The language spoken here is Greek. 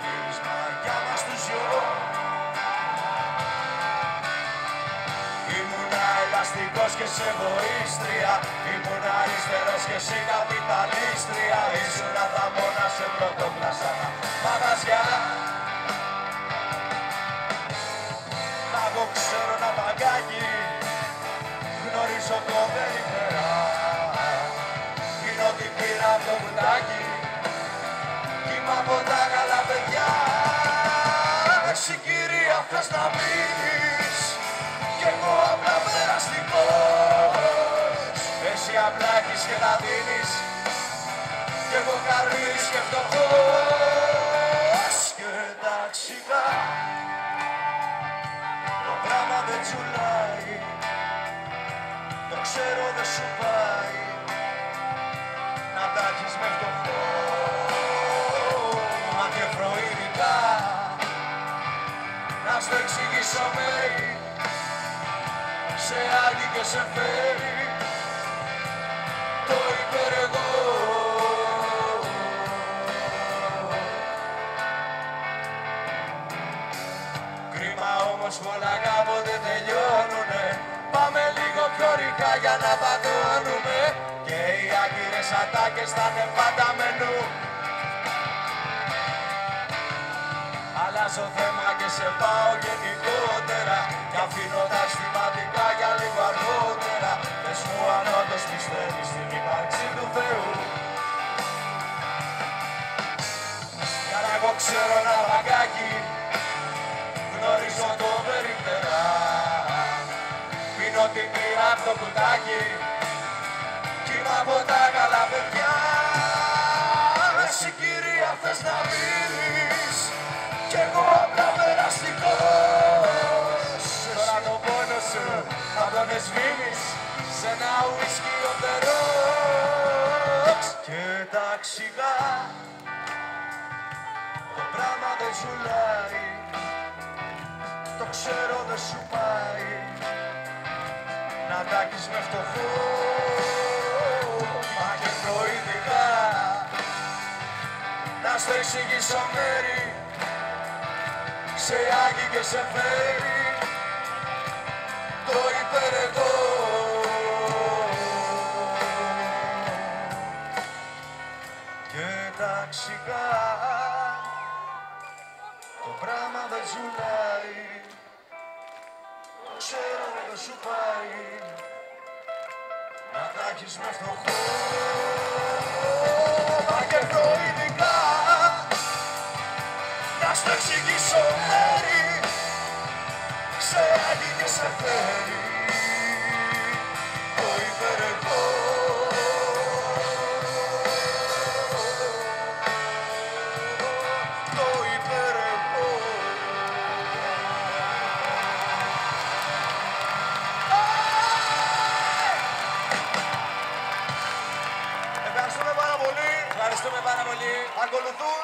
γύρισμα για μας τους δυο Ήμουνα ελαστικός και σε βοήστρια Ήμουν αριστερός και εσύ καπιταλίστρια. Ήσουνα τα μόνα σε πρωτόκλασσα μαγαζιά. Εγώ ξέρω ένα παγκάκι Γνωρίζω το περιφερά. Είναι ότι πήρα το κουτάκι Κι είμαι από τα και να δίνεις. Κι εγώ καρμής και φτωχός Και ταξικά. Το πράγμα δεν τσουλάει. Το ξέρω δεν σου πάει. Να τα έχεις με φτωχό Μα και φροηδικά Να σου το εξηγήσω μέρη Σε άλλη και σε φέρει Κρίμα όμως πολλά κάποτε τελειώνουνε Πάμε λίγο πιο ρηχά για να πατώνουμε Και οι άκυρες ατάκες θα είναι πάντα μενού. Αλλάζω θέμα και σε πάω γενικότερα. Κι αφήνω τα αισθηματικά για λίγο αργότερα. Πες μου αν όντως πιστεύεις στην ύπαρξη του Θεού. Για να εγώ ξέρω ένα βαγκάκι Γνωρίζω το το κουτάκι. Κι είμαι από τα καλά παιδιά. Εσύ κυρία θες να μείνεις. Κι εγώ απλά περαστικός. Τώρα το πόνο σου θα τον εσβήνεις Σε ένα ουίσκι ο Και ταξιγά Το πράγμα δεν ζουλάει το ξέρω δεν σου πάει Να τα έχεις με φτωχό Μα και προειδικά. Να στο εξηγήσω μέρη. Σε άγγι και σε φέρει Το υπερεγώ Και ταξικά το πράγμα δεν ζουλάει. Το ξέρω δεν σου πάει. Να τα έχεις με φτωχό Μα και προειδικά Να σου το εξηγήσω Ευχαριστούμε πάρα πολύ. Ακολουθούν